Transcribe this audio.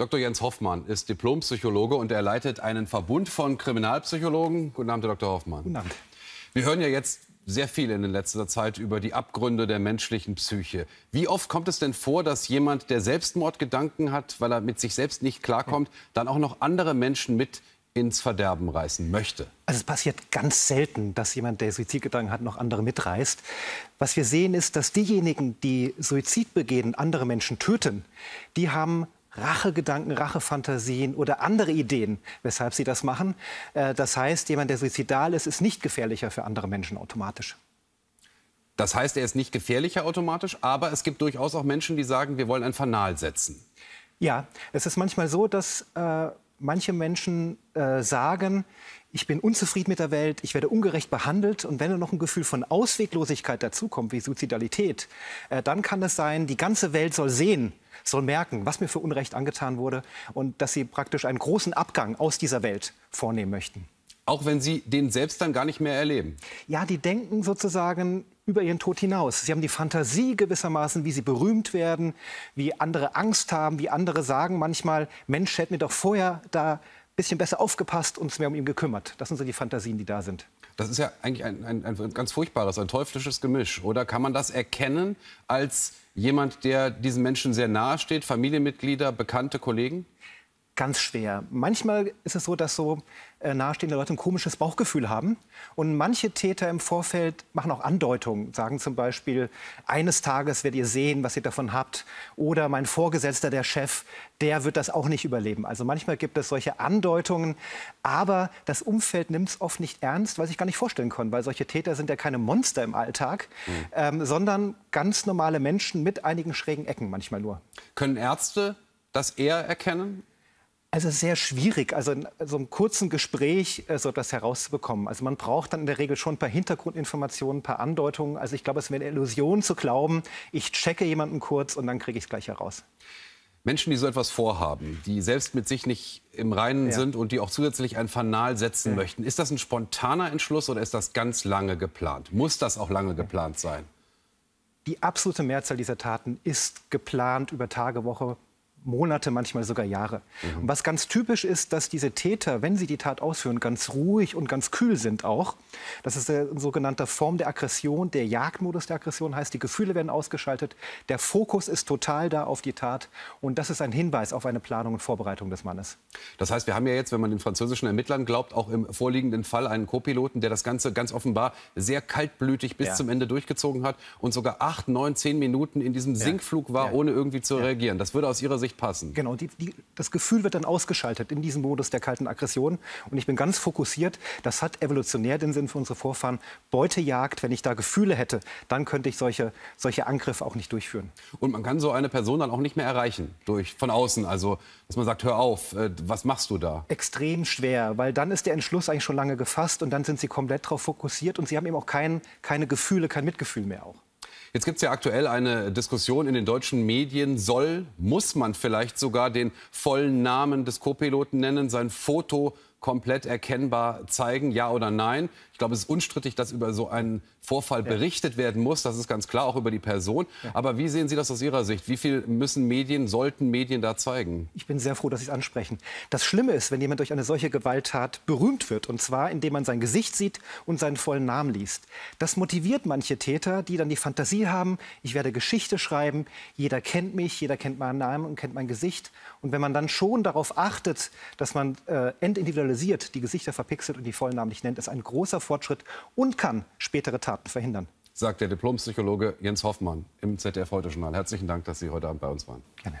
Dr. Jens Hoffmann ist Diplompsychologe und er leitet einen Verbund von Kriminalpsychologen. Guten Abend, Herr Dr. Hoffmann. Guten Abend. Wir hören ja jetzt sehr viel in letzter Zeit über die Abgründe der menschlichen Psyche. Wie oft kommt es denn vor, dass jemand, der Selbstmordgedanken hat, weil er mit sich selbst nicht klarkommt, dann auch noch andere Menschen mit ins Verderben reißen möchte? Also es passiert ganz selten, dass jemand, der Suizidgedanken hat, noch andere mitreißt. Was wir sehen ist, dass diejenigen, die Suizid begehen, andere Menschen töten, die haben Rachegedanken, Rachefantasien oder andere Ideen, weshalb sie das machen. Äh, das heißt, jemand, der suizidal ist, ist nicht gefährlicher für andere Menschen automatisch. Das heißt, er ist nicht gefährlicher automatisch, aber es gibt durchaus auch Menschen, die sagen, wir wollen ein Fanal setzen. Ja, es ist manchmal so, dass äh, manche Menschen äh, sagen, ich bin unzufrieden mit der Welt, ich werde ungerecht behandelt. Und wenn noch ein Gefühl von Ausweglosigkeit dazukommt, wie Suizidalität, äh, dann kann es sein, die ganze Welt soll sehen, soll merken, was mir für Unrecht angetan wurde und dass sie praktisch einen großen Abgang aus dieser Welt vornehmen möchten. Auch wenn Sie den selbst dann gar nicht mehr erleben? Ja, die denken sozusagen über ihren Tod hinaus. Sie haben die Fantasie gewissermaßen, wie sie berühmt werden, wie andere Angst haben, wie andere sagen manchmal, Mensch, hätte mir doch vorher da ein bisschen besser aufgepasst und es mehr um ihn gekümmert. Das sind so die Fantasien, die da sind. Das ist ja eigentlich ein, ein, ein ganz furchtbares, ein teuflisches Gemisch. Oder kann man das erkennen als jemand, der diesen Menschen sehr nahe steht, Familienmitglieder, bekannte Kollegen? Ganz schwer. Manchmal ist es so, dass so äh, nahestehende Leute ein komisches Bauchgefühl haben. Und manche Täter im Vorfeld machen auch Andeutungen, sagen zum Beispiel, eines Tages werdet ihr sehen, was ihr davon habt. Oder mein Vorgesetzter, der Chef, der wird das auch nicht überleben. Also manchmal gibt es solche Andeutungen. Aber das Umfeld nimmt es oft nicht ernst, weil sich gar nicht vorstellen können. Weil solche Täter sind ja keine Monster im Alltag, mhm. ähm, sondern ganz normale Menschen mit einigen schrägen Ecken manchmal nur. Können Ärzte das eher erkennen? Also sehr schwierig, also in so einem kurzen Gespräch äh, so etwas herauszubekommen. Also man braucht dann in der Regel schon ein paar Hintergrundinformationen, ein paar Andeutungen. Also ich glaube, es wäre eine Illusion zu glauben, ich checke jemanden kurz und dann kriege ich es gleich heraus. Menschen, die so etwas vorhaben, die selbst mit sich nicht im Reinen ja. sind und die auch zusätzlich ein Fanal setzen ja. möchten, ist das ein spontaner Entschluss oder ist das ganz lange geplant? Muss das auch lange geplant sein? Die absolute Mehrzahl dieser Taten ist geplant über Tage, Woche, Monate, manchmal sogar Jahre. Mhm. Und was ganz typisch ist, dass diese Täter, wenn sie die Tat ausführen, ganz ruhig und ganz kühl sind auch. Das ist eine sogenannte Form der Aggression. Der Jagdmodus der Aggression heißt, die Gefühle werden ausgeschaltet. Der Fokus ist total da auf die Tat. Und das ist ein Hinweis auf eine Planung und Vorbereitung des Mannes. Das heißt, wir haben ja jetzt, wenn man den französischen Ermittlern glaubt, auch im vorliegenden Fall einen Co-Piloten, der das Ganze ganz offenbar sehr kaltblütig bis ja. zum Ende durchgezogen hat und sogar acht, neun, zehn Minuten in diesem Sinkflug war, ja. ohne irgendwie zu reagieren. Das würde aus Ihrer Sicht nicht passen. Genau, die, die, das Gefühl wird dann ausgeschaltet in diesem Modus der kalten Aggression. Und ich bin ganz fokussiert. Das hat evolutionär den Sinn für unsere Vorfahren. Beutejagd, wenn ich da Gefühle hätte, dann könnte ich solche, solche Angriffe auch nicht durchführen. Und man kann so eine Person dann auch nicht mehr erreichen, durch, von außen. Also, dass man sagt, hör auf, äh, was machst du da? Extrem schwer, weil dann ist der Entschluss eigentlich schon lange gefasst und dann sind sie komplett darauf fokussiert und sie haben eben auch kein, keine Gefühle, kein Mitgefühl mehr auch. Jetzt gibt es ja aktuell eine Diskussion in den deutschen Medien. Soll, muss man vielleicht sogar den vollen Namen des Co-Piloten nennen, sein Foto komplett erkennbar zeigen, ja oder nein? glaube, es ist unstrittig, dass über so einen Vorfall ja. berichtet werden muss. Das ist ganz klar, auch über die Person. Ja. Aber wie sehen Sie das aus Ihrer Sicht? Wie viel müssen Medien, sollten Medien da zeigen? Ich bin sehr froh, dass Sie es ansprechen. Das Schlimme ist, wenn jemand durch eine solche Gewalttat berühmt wird. Und zwar, indem man sein Gesicht sieht und seinen vollen Namen liest. Das motiviert manche Täter, die dann die Fantasie haben, ich werde Geschichte schreiben, jeder kennt mich, jeder kennt meinen Namen und kennt mein Gesicht. Und wenn man dann schon darauf achtet, dass man äh, entindividualisiert die Gesichter verpixelt und die vollen Namen nicht nennt, ist ein großer Fortschritt und kann spätere Taten verhindern. Sagt der Diplompsychologe Jens Hoffmann im ZDF Heute Journal. Herzlichen Dank, dass Sie heute Abend bei uns waren. Gerne.